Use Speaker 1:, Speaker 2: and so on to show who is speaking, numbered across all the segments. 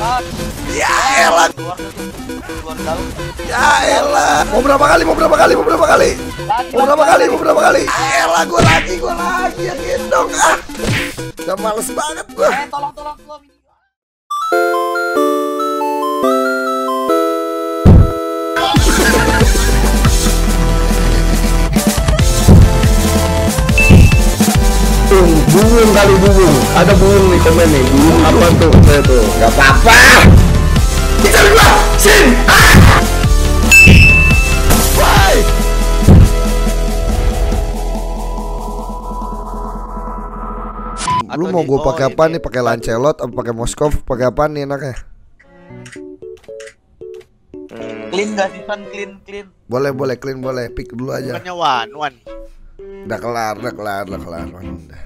Speaker 1: Ya elah. Ya elah. Mau berapa kali? Mau berapa kali? Mau berapa kali? Mau berapa kali? Mau berapa kali? Elah gue lagi, gue lagi ya gendong ah. Udah males banget gue.
Speaker 2: Eh, tolong tolong tolong.
Speaker 1: Bung, bungung kali bungung. Ada bungung nih komen nih. Bungung apa tuh? Saya tuh. Gak apa-apa. Kita dua. Sin. Ah. Lu mau gue
Speaker 3: oh,
Speaker 1: pakai apa
Speaker 3: ini.
Speaker 1: nih? Pakai Lancelot atau pakai Moskov? Pakai apa nih enaknya?
Speaker 2: Clean gak sih? Clean clean.
Speaker 1: Boleh, boleh, clean, boleh. Pick dulu aja.
Speaker 3: Bukannya one one.
Speaker 1: Udah kelar, udah kelar, udah kelar. Udah.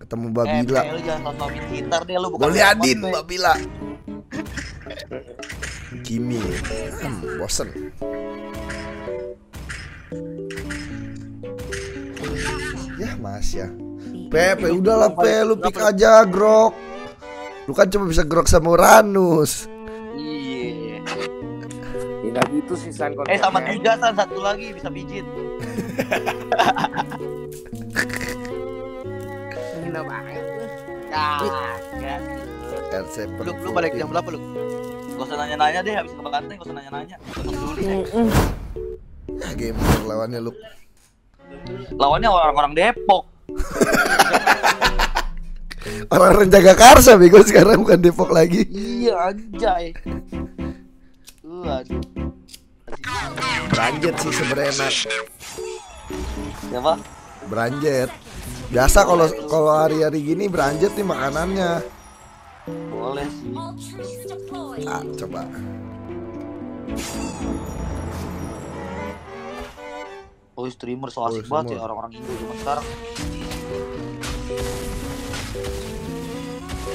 Speaker 1: Ketemu
Speaker 2: Eh,
Speaker 1: Babila.
Speaker 2: Pe, lu jangan sosok pintar deh lu bukan.
Speaker 1: Gue liatin. Babila. Kimi, hmm, bosen. Ya mas ya. Pepe, udahlah Pe, lu pick aja grok. Lu kan cuma bisa grok sama Uranus.
Speaker 4: Tidak gitu sih San
Speaker 2: Eh sama tiga San satu lagi bisa pijit.
Speaker 4: Gila banget.
Speaker 2: Kagak.
Speaker 1: RC
Speaker 3: Lu lu balik jam berapa lu?
Speaker 2: Gak usah nanya-nanya deh habis ke banteng, gak usah nanya-nanya. Gak.
Speaker 1: Ya gamer lawannya lu.
Speaker 2: Lawannya orang-orang Depok.
Speaker 1: Orang-orang jaga karsa bego sekarang bukan Depok lagi.
Speaker 2: Iya anjay. Waduh.
Speaker 1: Branjet sih sebenarnya enak.
Speaker 2: Siapa?
Speaker 1: Branjet. Biasa kalau kalau hari-hari gini branjet nih makanannya.
Speaker 2: Boleh sih.
Speaker 1: Ah, coba.
Speaker 2: Oh streamer so asik
Speaker 1: Oh,
Speaker 2: banget ya orang-orang Indo zaman sekarang.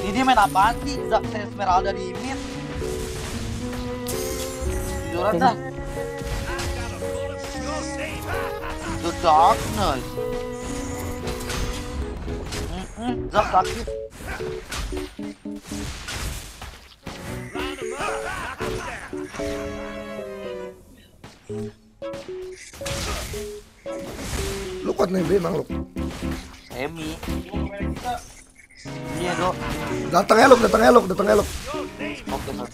Speaker 2: Ini dia main apaan sih? Zack Esmeralda di mid. Tiduran dah. The Darkness. Zack sakit.
Speaker 1: Lu kuat nih emang lu.
Speaker 2: Emi. Iya dok.
Speaker 1: Datang elok, datang elok, datang elok.
Speaker 2: Oke San.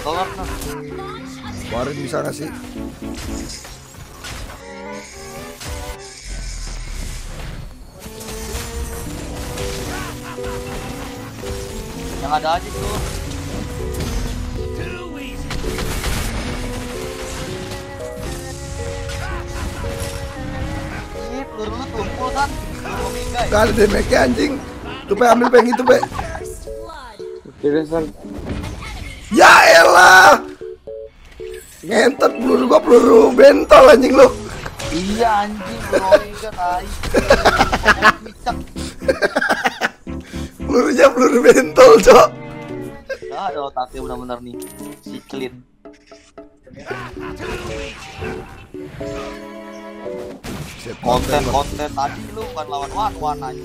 Speaker 2: Udah kelar San.
Speaker 1: Warin bisa gak sih?
Speaker 2: Yang ada aja tuh. Ih, peluru lu tumpul kan? Peluru Omega?
Speaker 1: Gak ada damage anjing. Tuh ambil pe yang itu pe.
Speaker 4: Jadi
Speaker 1: Elah. Ngentot peluru gua peluru bentol anjing lu.
Speaker 2: Iya anjing.
Speaker 1: Pelurunya peluru bentol, Cok.
Speaker 2: Nah, ada otaknya benar-benar nih. Si clean. Konten konten tadi lu bukan lawan one one aja.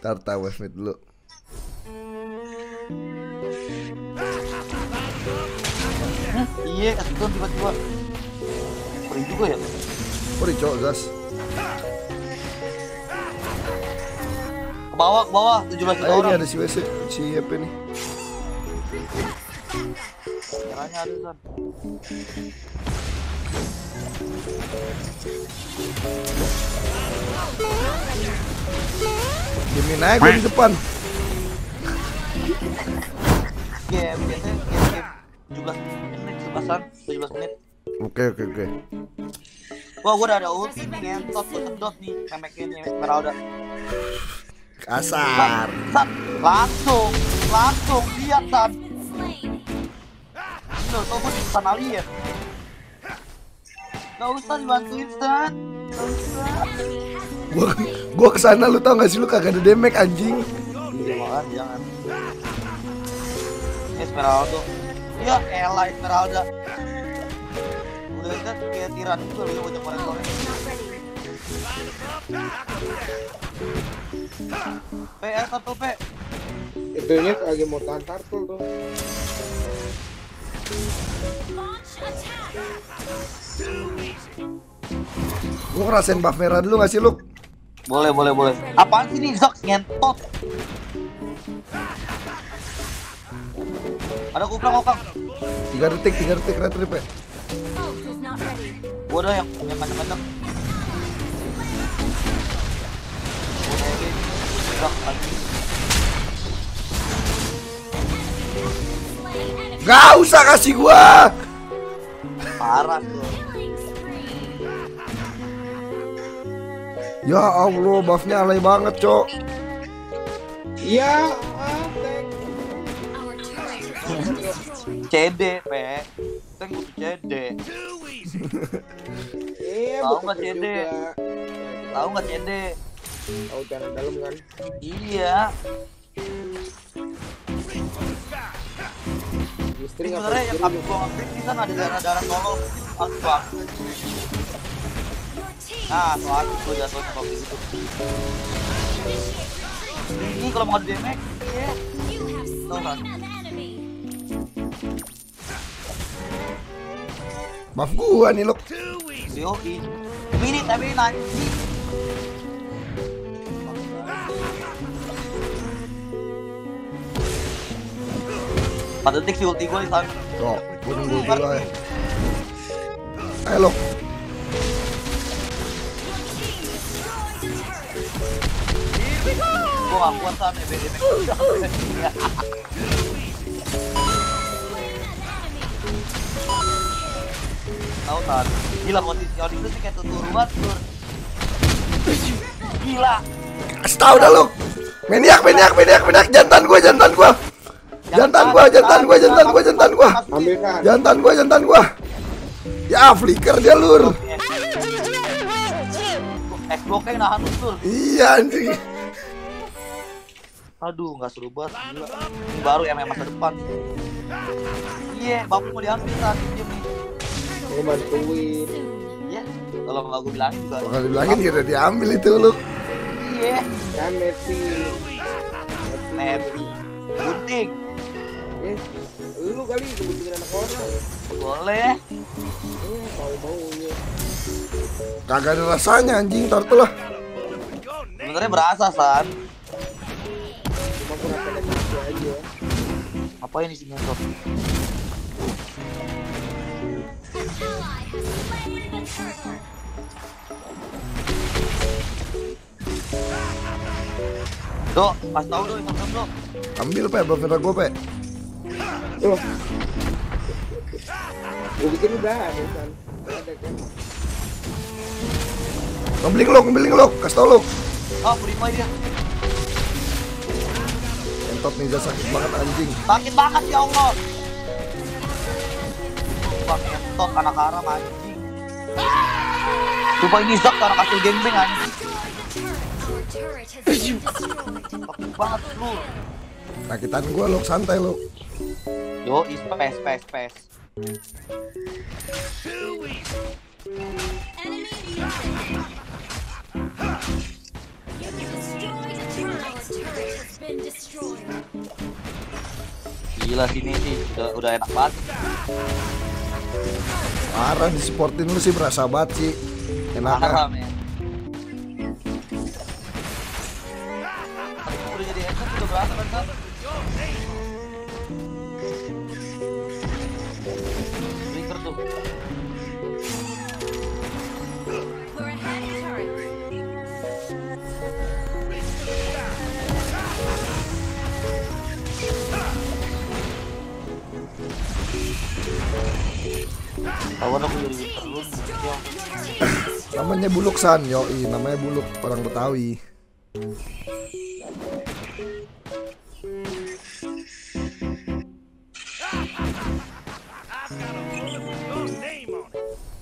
Speaker 1: Tahu Westmid dulu.
Speaker 2: Iya, kesetun tiba-tiba. Perih juga ya.
Speaker 1: Di Cok, gas.
Speaker 2: Ke bawah, ke bawah, 17 juta
Speaker 1: Eh, ini
Speaker 2: orang.
Speaker 1: ada si WC, si EP nih.
Speaker 2: Caranya ada kan.
Speaker 1: Demi naik gua di depan.
Speaker 2: Game, biasanya game game 17 11-an, 17 menit.
Speaker 1: Oke, oke, oke.
Speaker 2: Wah, gua udah ada ulti nih, ngentot, gua sedot nih, memeknya Esmeralda.
Speaker 1: Kasar.
Speaker 2: San, langsung, langsung, lihat San. Tuh, tuh gua di sana lihat. Gak usah dibantuin, San. Gak usah.
Speaker 1: Gua gua ke sana lu tau gak sih lu kagak ada damage anjing.
Speaker 2: Makan, jangan. Esmeralda. Ya, elah Esmeralda. kayak tiran juga lu korek korek. P, eh, satu P.
Speaker 4: Itunya lagi mau tahan turtle tuh.
Speaker 1: Gua ngerasain buff merah dulu gak sih lu?
Speaker 2: Boleh, boleh, boleh. Apaan sih nih, Zok? Ngentot. Ada kuplang kokang.
Speaker 1: 3 detik, 3 detik red trip ya.
Speaker 2: Gua ada yang yang macam-macam.
Speaker 1: Gak usah kasih gua.
Speaker 2: Parah tuh.
Speaker 1: Ya Allah, buffnya alay banget, Cok.
Speaker 4: Iya.
Speaker 2: CD, P. Tank butuh CD.
Speaker 4: Iya,
Speaker 2: Tahu nggak, CD? Tahu nggak CD?
Speaker 4: Tahu tanah dalam kan?
Speaker 2: Iya.
Speaker 4: Istri
Speaker 2: sebenarnya yang habis gua ini kan ada darah-darah tolong. Ambil. Nah, soalnya gua jatuhnya kalau gitu. Ini kalau mau damage, iya. Tahu kan?
Speaker 1: Buff gua nih, lu.
Speaker 2: Yoi. Mini tapi nanti. Empat detik sih ulti gue di sana.
Speaker 1: Cok, gua nunggu dulu ya. Ayo, lu.
Speaker 2: Gue gak kuat sana BDM. Tahu kan? Gila posisi Odi itu sih kayak tutur banget tur. Gila.
Speaker 1: Kasih tau dah, lu. Maniak, maniak, maniak, maniak. Jantan gua, jantan gua. Jantan gua, jantan gua, jantan gua, jantan gua.
Speaker 4: Kan?
Speaker 1: Jantan gua, jantan gua. Ya, flicker dia, lur.
Speaker 2: Es bloknya nahan lu tur.
Speaker 1: Iya, anjing.
Speaker 2: Aduh, nggak seru banget. Gila. Ini baru yang masa depan. Iya, bapak mau diambil kan? Diem
Speaker 4: Mau bantuin.
Speaker 2: Iya. Kalau nggak gue bilangin juga.
Speaker 1: Bakal dibilangin udah diambil itu, lu.
Speaker 2: Iya.
Speaker 4: Kan Messi.
Speaker 2: Nepi. Gunting.
Speaker 4: Eh, lu kali kebutuhan anak orang.
Speaker 2: Boleh.
Speaker 4: Eh, tahu maunya.
Speaker 1: Kagak ada rasanya anjing, turtle lah.
Speaker 2: Sebenarnya berasa san.
Speaker 4: Cuma kurang aja.
Speaker 2: Apa ini sih ngentot? Dok, pas tau dong, Instagram dok.
Speaker 1: Ambil, Pe, merah gua, Pe.
Speaker 4: Tuh. Gue bikin udah ada kan. Kan.
Speaker 1: Ngebeling lu. Kasih tau lu.
Speaker 2: Oh, prima dia.
Speaker 1: Entot ninja sakit banget anjing.
Speaker 2: Sakit banget ya Allah. Sumpah ngentot anak haram anjing. Sumpah ini Zak anak hasil gengbeng anjing. Banget lu.
Speaker 1: Sakitan gua lu, santai lu.
Speaker 2: Yo, is pes pes pes. Gila sini sih udah, udah enak banget.
Speaker 1: Parah di supportin lu sih berasa banget sih. Enak
Speaker 2: kan Sam? Blinker tuh. Kawan aku jadi. Ya.
Speaker 1: Namanya buluk san, yoi, namanya buluk orang Betawi.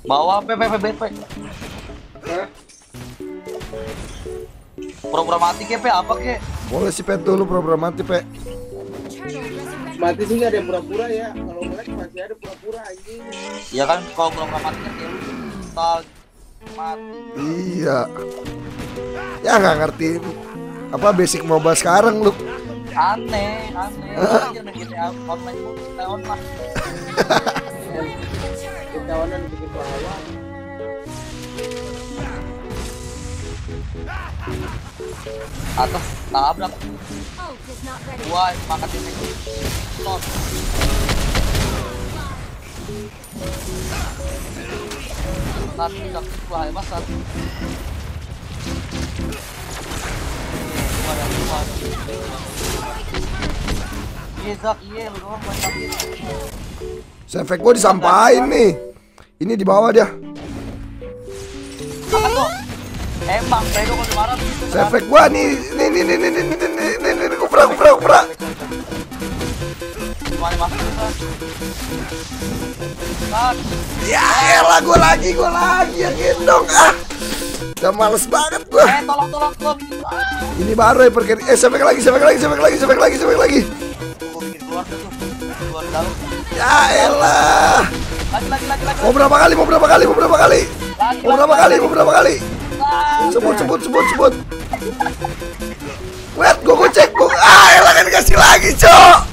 Speaker 2: Bawa PPPBP.
Speaker 4: Hah?
Speaker 2: Pura-pura mati ke Pe, apa ke?
Speaker 1: Boleh sih pet dulu program mati pe.
Speaker 4: Mati sih nggak ada yang pura-pura ya. Kalau melek masih ada pura-pura anjing.
Speaker 2: Ya kan kalau pura-pura mati kan kayak lu mental mati.
Speaker 1: Iya. Ya nggak ngerti apa basic MOBA sekarang lu.
Speaker 2: Aneh, aneh. Anjir main GTA online pun kita online.
Speaker 4: Kita online bikin lawan.
Speaker 2: Atas tabrak. Wah, makan di sini. Stop. Nanti sakit bahaya masar. Iya Zak, iya lu doang main sakit.
Speaker 1: Efek gua disampain nih. Ini di bawah dia.
Speaker 2: Makan tuh. Emang, Fredo kalau marah begitu kan.
Speaker 1: Efek gua nih. Nih nih nih nih nih nih nih nih nih nih kupra kupra kupra.
Speaker 2: Gimana masuk kita? Kan,
Speaker 1: Ya elah gua lagi gua lagi ya gendong ah. Udah males banget gua.
Speaker 2: eh tolong tolong tolong. Ah,
Speaker 1: Ini baru ya perkir. Eh efek lagi efek lagi efek lagi efek lagi efek lagi. Ya elah.
Speaker 2: Lagi lagi lagi lagi.
Speaker 1: Mau berapa kali? Mau berapa kali? Mau berapa kali? Mau berapa kali? Mau berapa kali? Sebut sebut sebut sebut. Wait, gua gocek gua. Ah, elah kan dikasih lagi, Cok.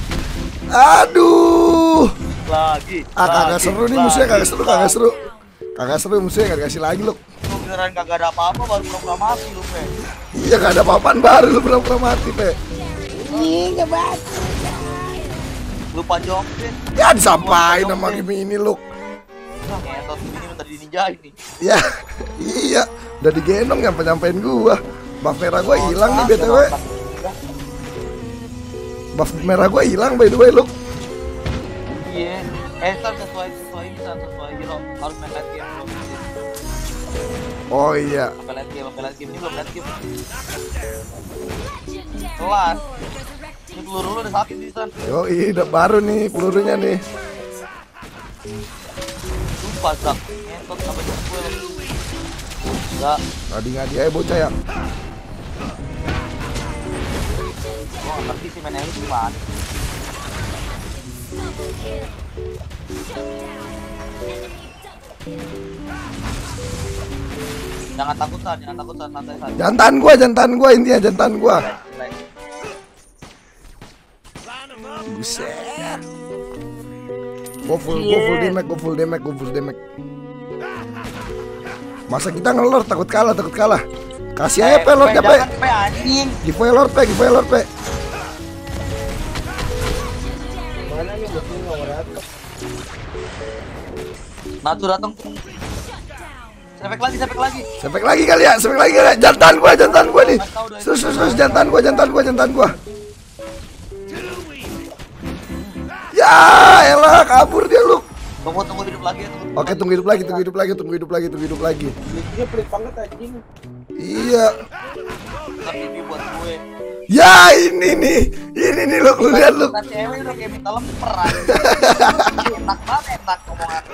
Speaker 1: Aduh.
Speaker 2: Lagi.
Speaker 1: Ah, kagak
Speaker 2: lagi,
Speaker 1: seru nih musuhnya kagak seru, kagak seru. Kagak seru musuhnya kagak dikasih lagi lu.
Speaker 2: Lu beneran kagak ada apa-apa baru pura-pura mati lu, Pe.
Speaker 1: Iya gak ada apa-apaan baru lu pura-pura mati, Pe.
Speaker 2: Lupa jawab deh.
Speaker 1: Ya disampain sama game ini lu.
Speaker 2: Nah, ngentot ini minta nih.
Speaker 1: Ya, iya. Udah digendong nyampe nyampein gua. Buff merah gua hilang nih BTW. Buff merah gua hilang by the way lu.
Speaker 2: Iya. Eh, San sesuai sesuai ini San sesuai gitu. Harus main late game belum.
Speaker 1: Oh iya.
Speaker 2: Sampai late game, sampai late game ini belum late game. Kelas. Ini peluru lu udah sakit sih, San.
Speaker 1: Yo, udah baru nih pelurunya nih.
Speaker 2: Sumpah, Zak. Ngentot sampai gue. Enggak,
Speaker 1: Tadi ngadi aja bocah ya.
Speaker 2: Gua nggak ngerti sih main ini gimana. Jangan takut San, jangan takut San, santai San.
Speaker 1: Jantan gua, jantan gua intinya jantan gua. Buset. Gua full, gua full damage, gua full damage, gua full damage. Masa kita ngelor takut kalah, takut kalah. Kasih aja pe lordnya pe.
Speaker 2: Jangan, pe anjing.
Speaker 1: Giveaway lord pe, giveaway lord pe.
Speaker 2: Natu datang. Sepek lagi, sepek lagi.
Speaker 1: Sepek lagi kali ya, sepek lagi kali ya. Jantan gua, jantan gua nih. Terus, terus, terus, jantan gua, jantan gua, jantan gua. Ya, elah kabur dia lu.
Speaker 2: Tunggu, tunggu hidup lagi ya. Tunggu.
Speaker 1: Oke, tunggu hidup lagi, tunggu hidup lagi, tunggu hidup lagi, tunggu hidup lagi.
Speaker 4: Lucunya pelit banget anjing.
Speaker 1: Iya.
Speaker 2: TV buat gue.
Speaker 1: Ya, ini nih. Ini nih lu, lu lihat lu.
Speaker 2: Nah, cewek udah kayak minta lemper anjing. Enak banget, enak ngomongannya.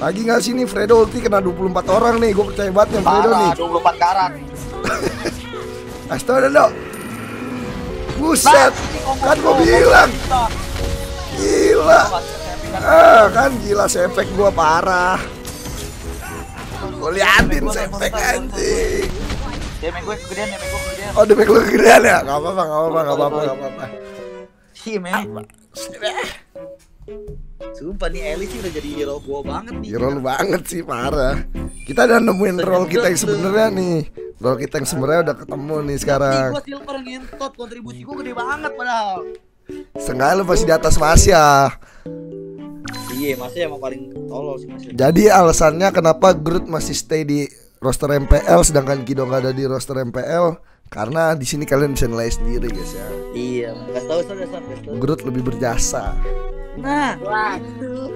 Speaker 1: Lagi nggak sih nih Fredo ulti kena 24 orang nih. Gue percaya banget yang Fredo nih.
Speaker 2: Parah, 24 karat.
Speaker 1: Astaga dong. Buset. Kan gue bilang. Gila. Ah, kan gila efek gua parah. Gue liatin efek anjing.
Speaker 2: Damage gue kegedean, damage gue kegedean.
Speaker 1: Oh, demi lu kegedean ya? Gak apa-apa, gak apa-apa, gak apa-apa, gak apa-apa.
Speaker 2: Iya, men. Sumpah nih Eli sih udah jadi hero gua banget nih.
Speaker 1: Hero lu banget sih, parah. Kita udah nemuin role kita yang sebenarnya nih. Role kita yang sebenarnya udah ketemu
Speaker 2: nih
Speaker 1: sekarang.
Speaker 2: gua silver ngentot, kontribusi gua gede banget padahal.
Speaker 1: Sengaja lu masih di atas Mas ya.
Speaker 2: Iya, masih emang paling tolol sih masih.
Speaker 1: Jadi alasannya kenapa Groot masih stay di roster MPL sedangkan Kido nggak ada di roster MPL karena di sini kalian bisa nilai sendiri guys ya.
Speaker 2: Iya, kasih tahu sudah sampai
Speaker 1: Groot lebih berjasa.
Speaker 2: Nah, itu